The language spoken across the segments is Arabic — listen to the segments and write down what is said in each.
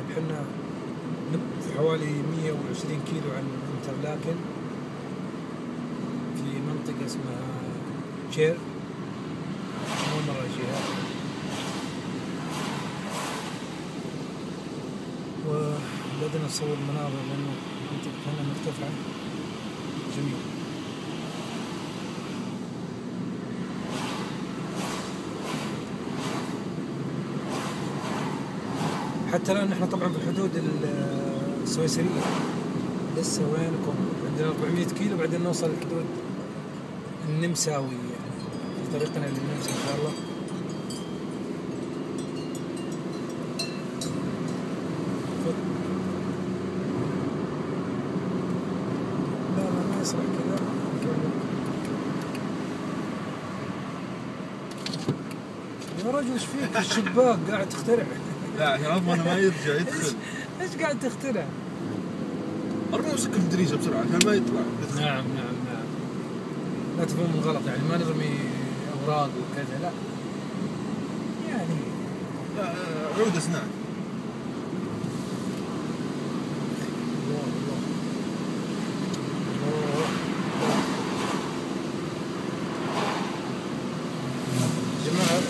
طيب إحنا نب- حوالي 120 كيلو عن انترلاكن في منطقة اسمها شير مو مرة جهة وبدنا نصور مناظر لأنه المنطقة هنا مرتفعة جميل حتى الآن إحنا طبعا في الحدود ال- السويسرية. لسه وينكم؟ عندنا 400 كيلو بعدين نوصل الحدود النمساوي يعني في طريقنا للنمسا إن شاء الله. لا لا ما يصلح كذا. يا رجل إيش فيك؟ الشباك قاعد تخترع. لا عشان اضمن ما يرجع يدخل. إيش قاعد تخترع؟ ارمي امسك الدريشه بسرعة عشان ما يطلع. يدخل. نعم نعم نعم. لا تفهمون غلط يعني ما نرمي أوراق وكذا لا. يعني. لا آه، عود أسنان. الله الله الله يا جماعة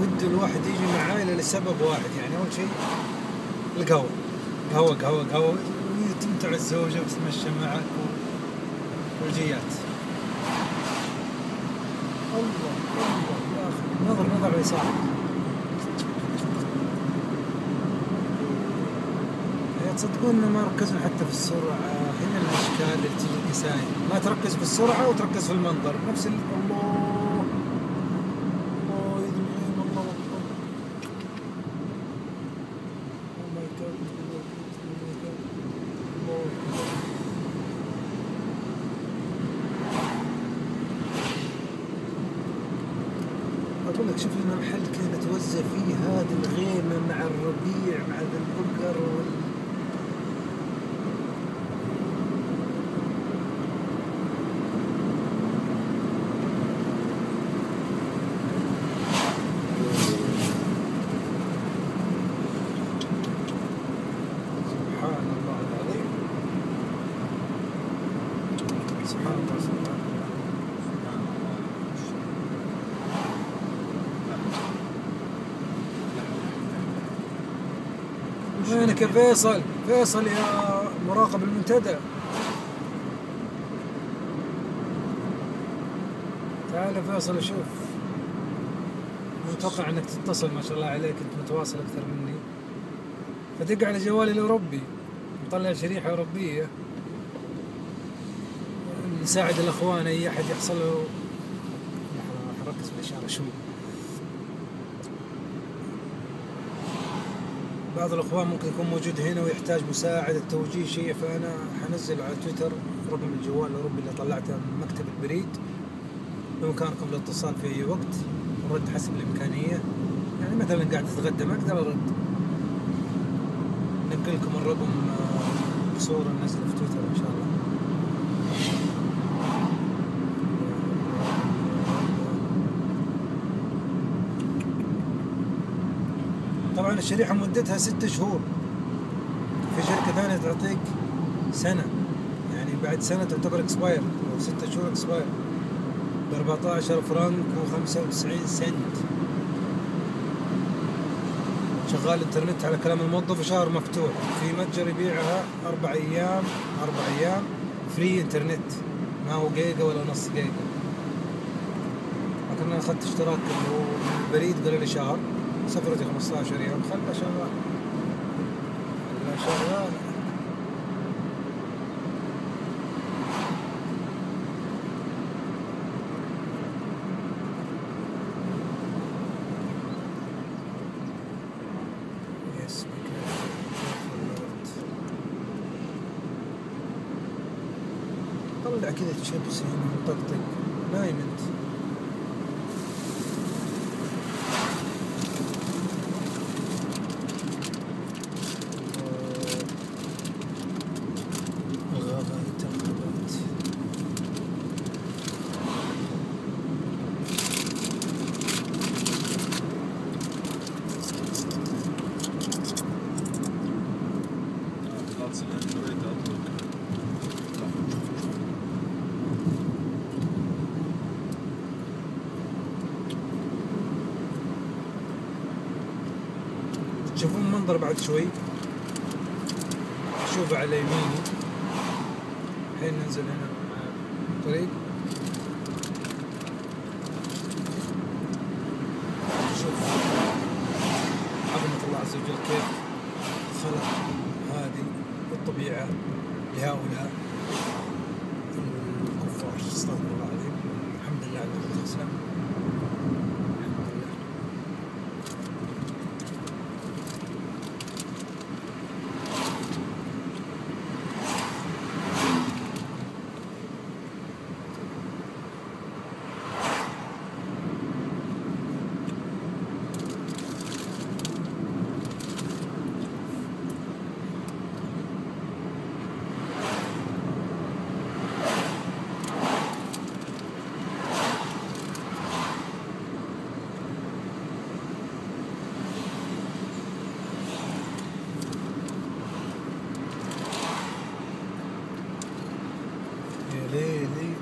ود الواحد يجي مع عائلة لسبب واحد أول شيء القهوة. قهوة قهوة قهوة. وتمتع الزوجة وتتمشى معك والجيات. الله الله. يا أخي نظر نظر يا تصدقون إن ما ركزوا حتى في السرعة؟ هنا الأشكال اللي تجي ما تركز في السرعة وتركز في المنظر. نفس ال... الله الله يدري العين الله أكبر Oh my God. Oh my God. الله أكبر. أقول لك شوف لنا محل كذا نتوزع فيه هذه الغيمه مع الربيع مع ذا البقر وال... سبحان الله العظيم سبحان الله سبحان الله وينك يا فيصل؟ فيصل يا مراقب المنتدى. تعال يا فيصل أشوف متوقع إنك تتصل ما شاء الله عليك أنت متواصل أكثر مني. فدق على جوالي الأوروبي. نطلع شريحة أوروبية. نساعد الأخوان أي أحد يحصل له. لحظة، راح اركز في الاشاره شوي بعض الأخوان ممكن يكون موجود هنا ويحتاج مساعدة توجيه شيء فأنا حنزل على تويتر رقم الجوال الاوروبي اللي طلعته من مكتب البريد بإمكانكم الاتصال في أي وقت الرد حسب الإمكانية. يعني مثلا قاعد أتغدى ما أقدر أرد. ننقل لكم الرقم آه، بصورة ننزله في تويتر إن شاء الله طبعا الشريحة مدتها ست شهور. في شركة ثانية تعطيك سنة. يعني بعد سنة تعتبر اكسباير أو ستة شهور expire ب 14 فرنك و95 سنت. شغال انترنت على كلام الموظف وشهر مفتوح. في متجر يبيعها أربع أيام أربع أيام. free internet ما هو جيجا ولا نص جيجا. لكن أنا أخذت اشتراك اللي هو البريد قال لي شهر. سفرتي 15 يوم. خلها شغال خلها شغال. طلع كذا تشيبس هنا وطقطق نايم أنت. تشوفون المنظر بعد شوي. شوفوا على يميني. الحين ننزل هنا طريق شوف. عظمة الله عز وجل كيف خلق هذه الطبيعة لهؤلاء الكفار. استغفر الله العظيم. الحمد لله على نعمة الإسلام ليه ليه؟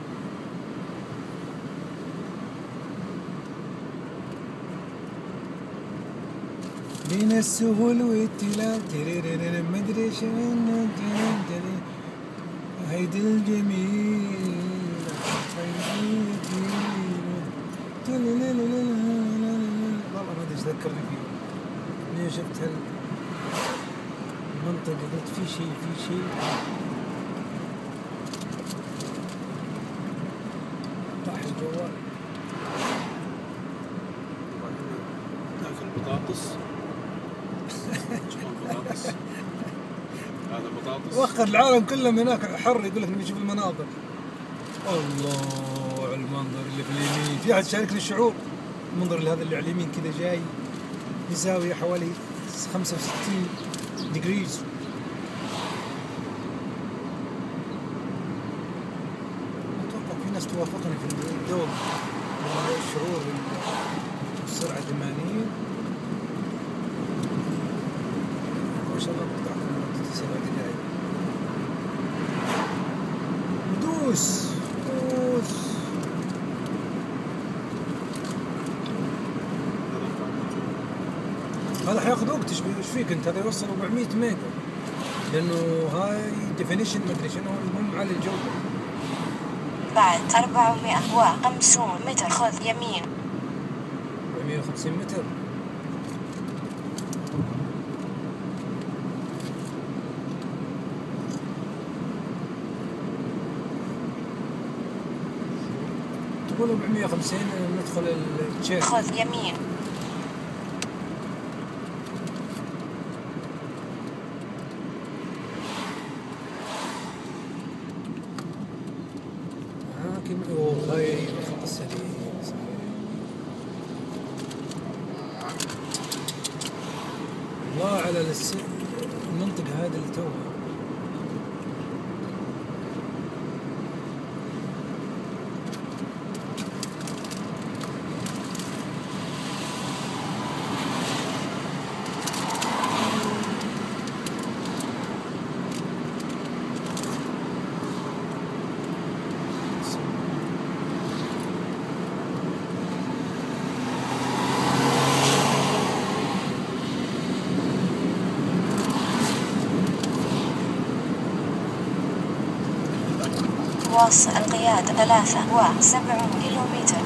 بين السهول والتلال مدري إيش هيدي الجميل هيدي الجميل والله ما ادري إيش ذكرني فيه ليه شفت هالمنطقة قلت في شيء في شيء بطاطس هذا بطاطس وخر العالم كله من هناك حر يقول لك نشوف المناظر. الله على المنظر اللي في اليمين. في أحد شاركني الشعور. المنظر اللي هذا اللي على اليمين كذا جاي بزاويه حوالي 65 ديجريز أتوقع في ناس توافقني في الجو الشعور بالسرعه 80 ما شاء الله مدة سبع دقائق دوس دوس. هذا حياخذ وقت إيش فيك انت؟ هذا يوصل 400 ميجا لأنه high definition مدري شنو المهم على الجودة. بعد 450 متر خذ يمين. 450 متر. تقول 450 ندخل التشيك. خذ يمين. صحيح. الله على المنطقة هذه اللي توها يتواصل القيادة ثلاثة وسبعون كيلومتر.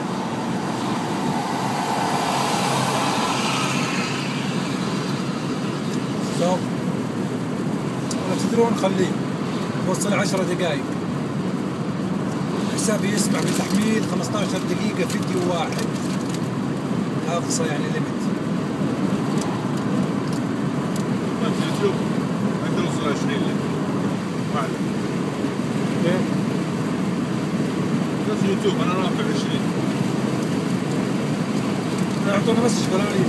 لو تدرون خليه وصل عشر دقائق حسابي يسمع بتحميل 15 دقيقة فيديو واحد. حافظة يعني ليمت اليوتيوب أقدر أوصل 20 لتر ما عليك. بس يوتيوب أنا رافع 20 أعطونا مسج قالوا لي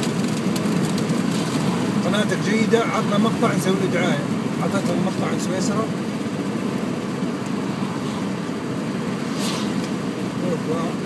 قناتك جيدة عطنا مقطع نسوي له دعاية. أعطيتهم مقطع عن سويسرا. أوبا. الله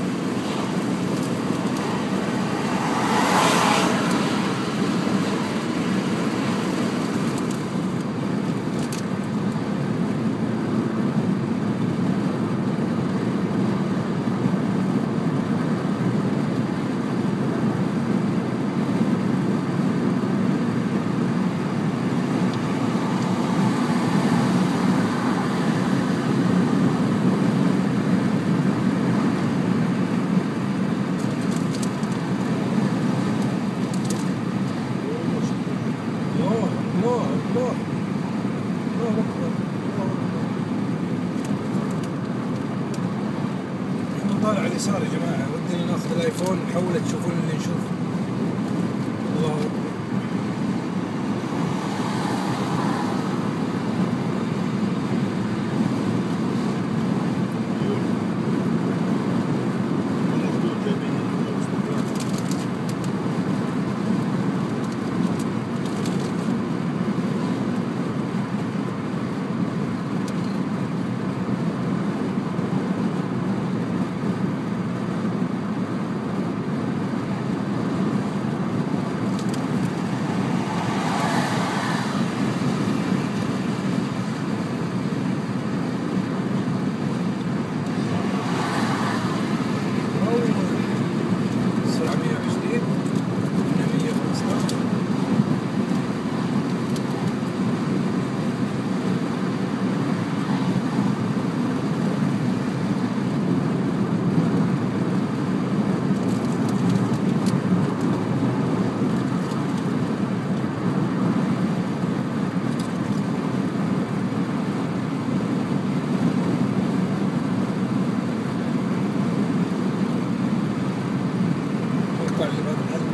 أتوقع اللي